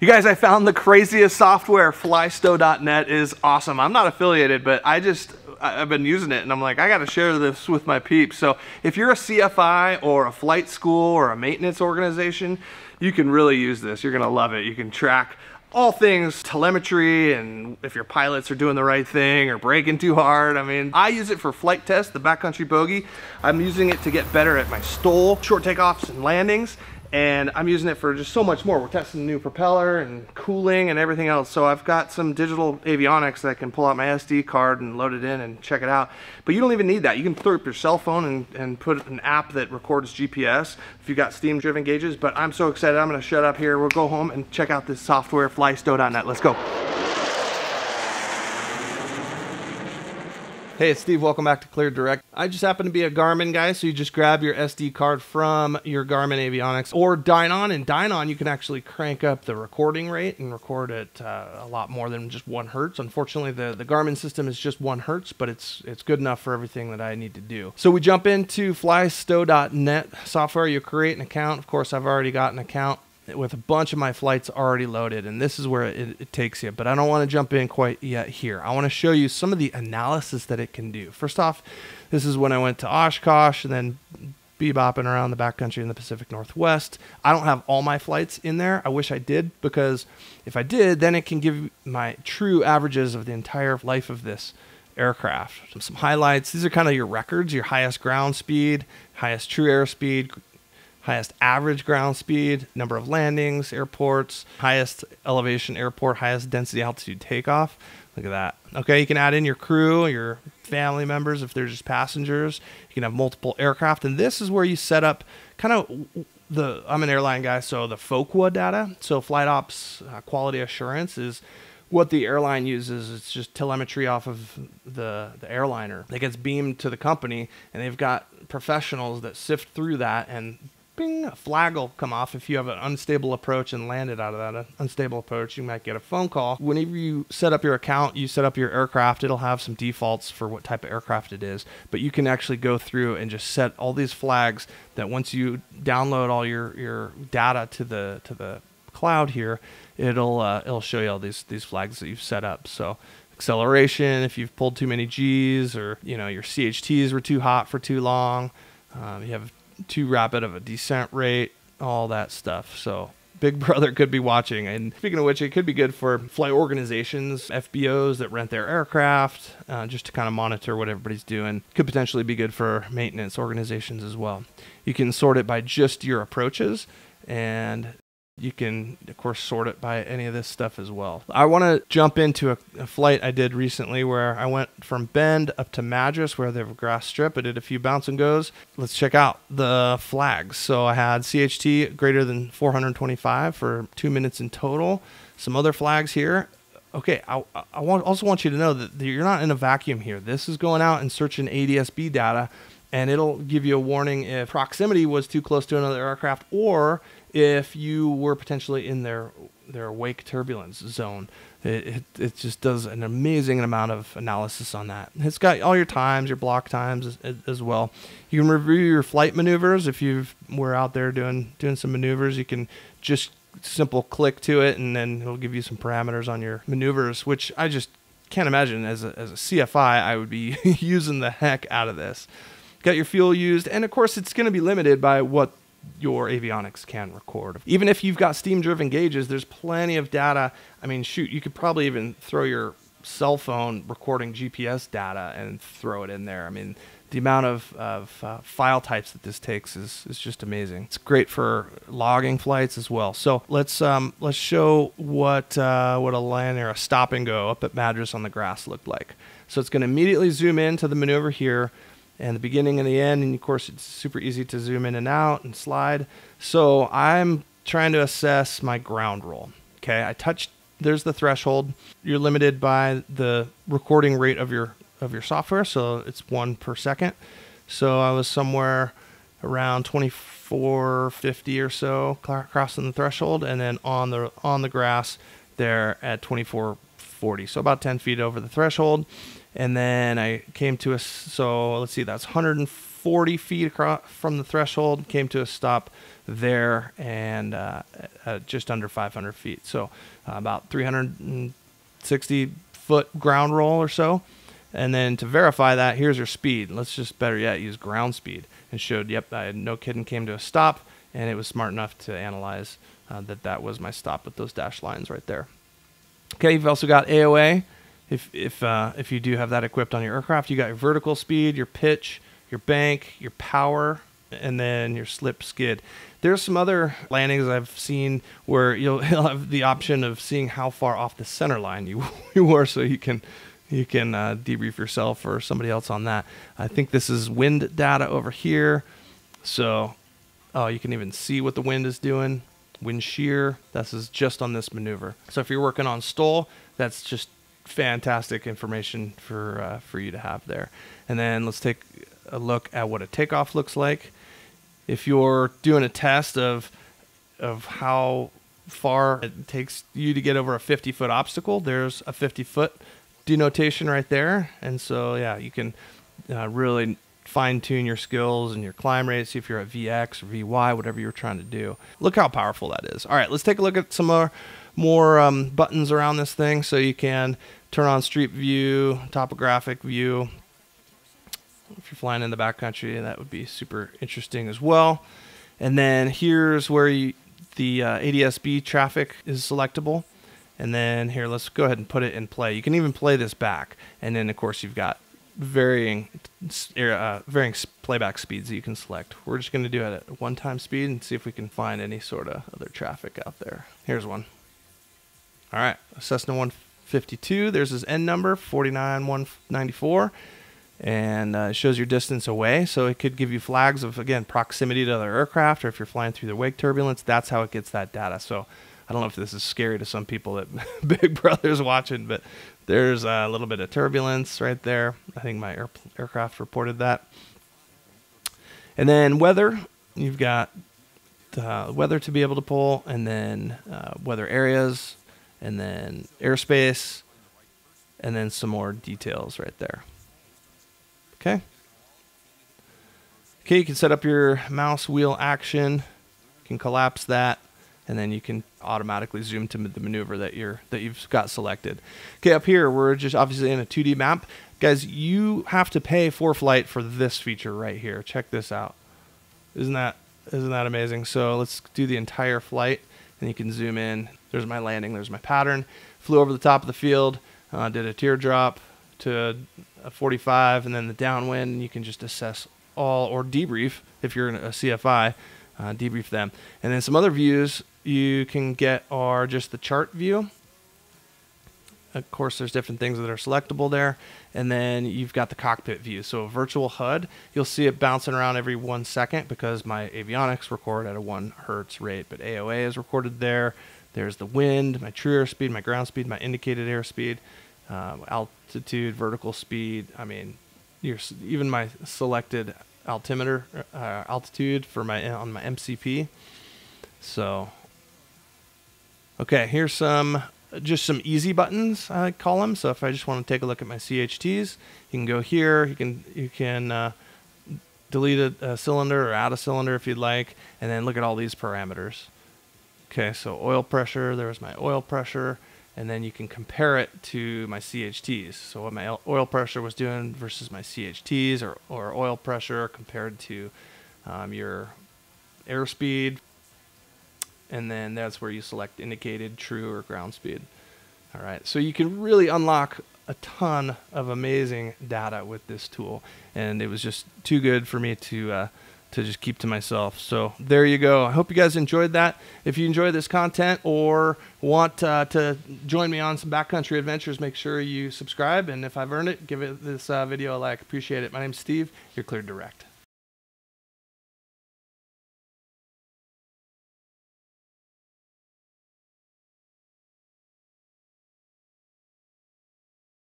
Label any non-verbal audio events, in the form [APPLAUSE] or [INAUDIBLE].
You guys, I found the craziest software. FlySTO.net is awesome. I'm not affiliated, but I just I've been using it and I'm like, I got to share this with my peeps. So if you're a CFI or a flight school or a maintenance organization, you can really use this. You're to love it. You can track all things telemetry and if your pilots are doing the right thing or braking too hard. I mean, I use it for flight tests, the backcountry bogey. I'm using it to get better at my STOL, short takeoffs and landings and I'm using it for just so much more. We're testing new propeller and cooling and everything else. So I've got some digital avionics that I can pull out my SD card and load it in and check it out. But you don't even need that. You can throw up your cell phone and, and put an app that records GPS if you've got steam driven gauges. But I'm so excited. I'm gonna shut up here. We'll go home and check out this software, flysto.net. Let's go. Hey, it's Steve. Welcome back to Cleared Direct. I just happen to be a Garmin guy, so you just grab your SD card from your Garmin Avionics or Dynon. And Dynon, you can actually crank up the recording rate and record at uh, a lot more than just one hertz. Unfortunately, the, the Garmin system is just one hertz, but it's it's good enough for everything that I need to do. So we jump into flysto.net software. You create an account. Of course, I've already got an account with a bunch of my flights already loaded and this is where it, it takes you. But i don't want to jump in quite yet here. I want to show you some of the analysis that it can do. First off this is when i went to oshkosh and then bebopping around the backcountry in the pacific northwest. I don't have all my flights in there. I wish i did because if i did then it can give my true averages of the entire life of this aircraft. Some, some highlights. These are kind of your records your highest ground speed highest true airspeed highest average ground speed, number of landings, airports, highest elevation airport, highest density altitude takeoff. Look at that. Okay, you can add in your crew, your family members if they're just passengers. You can have multiple aircraft, and this is where you set up kind of the. I'm an airline guy, so the FOQA data. So flight ops uh, quality assurance is what the airline uses. It's just telemetry off of the the airliner that gets beamed to the company, and they've got professionals that sift through that and bing, a flag will come off if you have an unstable approach and landed out of that unstable approach. You might get a phone call. Whenever you set up your account, you set up your aircraft, it'll have some defaults for what type of aircraft it is. But you can actually go through and just set all these flags that once you download all your, your data to the to the cloud here, it'll uh, it'll show you all these these flags that you've set up. So acceleration, if you've pulled too many G's or you know your CHTs were too hot for too long. Um, you have too rapid of a descent rate, all that stuff. So Big [LAUGHS] Brother could be watching. And speaking of which, it could be good for flight organizations, FBOs that rent their aircraft, uh, just to kind of monitor what everybody's doing. Could potentially be good for maintenance organizations as well. You can sort it by just your approaches and you can of course sort it by any of this stuff as well. I want to jump into a, a, flight I did recently where I went from Bend up to Madras where they have a grass strip. I did a few bounce and goes. Let's check out the flags. So I had CHT greater than 425 for two minutes in total. Some other flags here. Okay, I, I want, also want you to know that you're not in a vacuum here. This is going out and searching ADSB data and it'll give you a warning if proximity was too close to another aircraft or if you were potentially in their their wake turbulence zone. It, it, it, just does an amazing amount of analysis on that. It's got all your times, your block times as, as well. You can review your flight maneuvers if you were out there doing doing some maneuvers. You can just simple click to it, and then it'll give you some parameters on your maneuvers, which I just can't imagine as a, as a CFI I would be [LAUGHS] using the heck out of this. Got your fuel used, and of course it's going to be limited by what your avionics can record. Even if you've got steam driven gauges, there's plenty of data. I mean, shoot, you could probably even throw your cell phone recording GPS data and throw it in there. I mean, the amount of, of uh, file types that this takes is, is just amazing. It's great for logging flights as well. So let's um, let's show what uh, what a land or a stop and go up at Madras on the grass looked like. So it's going to immediately zoom in to the maneuver here and the beginning and the end. And of course, it's super easy to zoom in and out and slide. So I'm trying to assess my ground roll. Okay, I touched. There's the threshold. You're limited by the recording rate of your of your software, so it's one per second. So I was somewhere around 2450 or so crossing the threshold, and then on the on the grass there at 2440, so about 10 feet over the threshold and then I came to a so let's see that's 140 feet across from the threshold, came to a stop there and uh, just under 500 feet. So uh, about 360 foot ground roll or so. And then to verify that, here's your speed. Let's just better yet use ground speed and showed, yep, I had no kidding came to a stop and it was smart enough to analyze uh, that that was my stop with those dash lines right there. Okay, you've also got AOA. If if uh, if you do have that equipped on your aircraft, you got your vertical speed, your pitch, your bank, your power, and then your slip skid. There's some other landings I've seen where you'll, [LAUGHS] you'll have the option of seeing how far off the center line you [LAUGHS] you were, so you can you can uh, debrief yourself or somebody else on that. I think this is wind data over here, so oh, you can even see what the wind is doing. Wind shear. This is just on this maneuver. So if you're working on STOL, that's just fantastic information for uh, for you to have there. And then let's take a look at what a takeoff looks like. If you're doing a test of of how far it takes you to get over a 50 foot obstacle, there's a 50 foot denotation right there. And so yeah, you can uh, really fine tune your skills and your climb rate, see if you're at VX or VY, whatever you're trying to do. Look how powerful that is. All right, let's take a look at some more, more um, buttons around this thing so you can turn on street view, topographic view. If you're flying in the backcountry, that would be super interesting as well. And then here's where you, the uh, ADSB traffic is selectable. And then here, let's go ahead and put it in play. You can even play this back. And then, of course, you've got varying uh, varying playback speeds that you can select. We're just going to do it at one time speed and see if we can find any sort of other traffic out there. Here's one. All right, Cessna 152. There's his N number, 49194, and uh, it shows your distance away. So it could give you flags of again proximity to other aircraft, or if you're flying through the wake turbulence. That's how it gets that data. So I don't know if this is scary to some people that [LAUGHS] Big Brother's watching, but there's a little bit of turbulence right there. I think my air, aircraft reported that. And then weather, you've got uh, weather to be able to pull, and then uh, weather areas, and then airspace, and then some more details right there. Okay. Okay, you can set up your mouse wheel action. You can collapse that and then you can automatically zoom to the maneuver that you're that you've got selected. Okay, up here we're just obviously in a 2D map. Guys, you have to pay for flight for this feature right here. Check this out. Isn't that isn't that amazing? So let's do the entire flight, and you can zoom in. There's my landing. There's my pattern. Flew over the top of the field. Uh, did a teardrop to a 45, and then the downwind. And you can just assess all or debrief if you're in a CFI. Uh, debrief them, and then some other views you can get are just the chart view. Of course, there's different things that are selectable there. And then you've got the cockpit view. So a virtual HUD, you'll see it bouncing around every one second because my avionics record at a one hertz rate, but AOA is recorded there. There's the wind, my true airspeed, my ground speed, my indicated airspeed, um, altitude, vertical speed. I mean, even my selected altimeter uh, altitude for my on my MCP. So Okay, here's some just some easy buttons I call them. So if I just want to take a look at my CHTs, you can go here. You can you can uh, delete a, a, cylinder or add a cylinder if you'd like, and then look at all these parameters. Okay, so oil pressure. There's my oil pressure, and then you can compare it to my CHTs. So what my oil pressure was doing versus my CHTs, or or oil pressure compared to um, your airspeed and then that's where you select indicated, true, or ground speed. All right, so you can really unlock a ton of amazing data with this tool, and it was just too good for me to uh, to just keep to myself. So there you go. I hope you guys enjoyed that. If you enjoy this content or want uh, to join me on some backcountry adventures, make sure you subscribe. And if I've earned it, give it this uh, video a like. Appreciate it. My name's Steve. You're cleared direct.